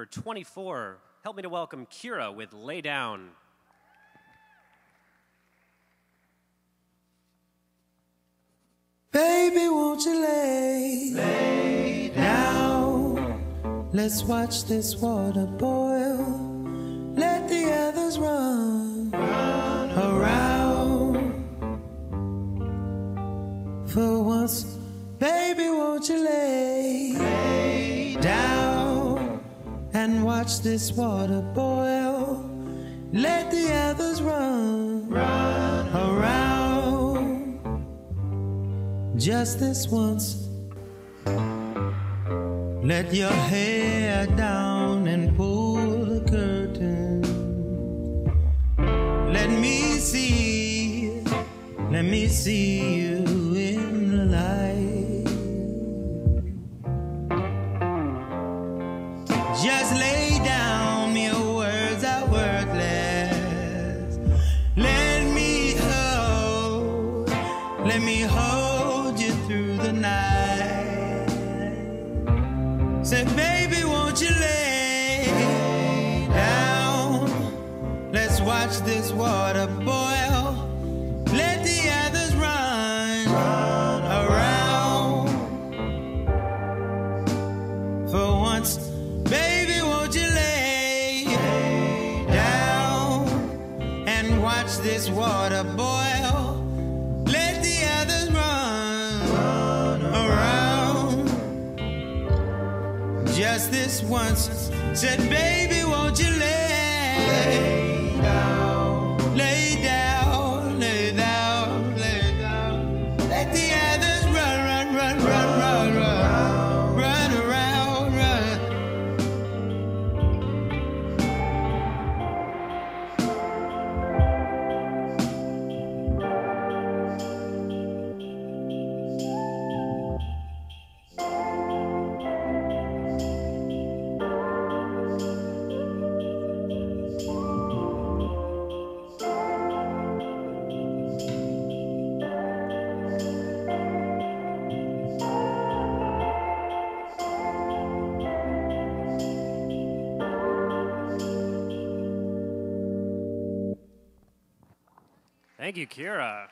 number 24. Help me to welcome Kira with Lay Down. Baby, won't you lay, lay down? Let's watch this water boil. Let the others run, run around. For once, baby, won't you lay, lay down and watch this water boil? Let the others run, run around just this once. Let your hair down and pull the curtain. Let me see, let me see you Just lay down, your words are worthless. Let me hold, let me hold you through the night. Say, baby, won't you lay down? Let's watch this water boil. Watch this water boil? Let the others run, around. Just this once, said, baby, won't you lay down, Thank you, Kira.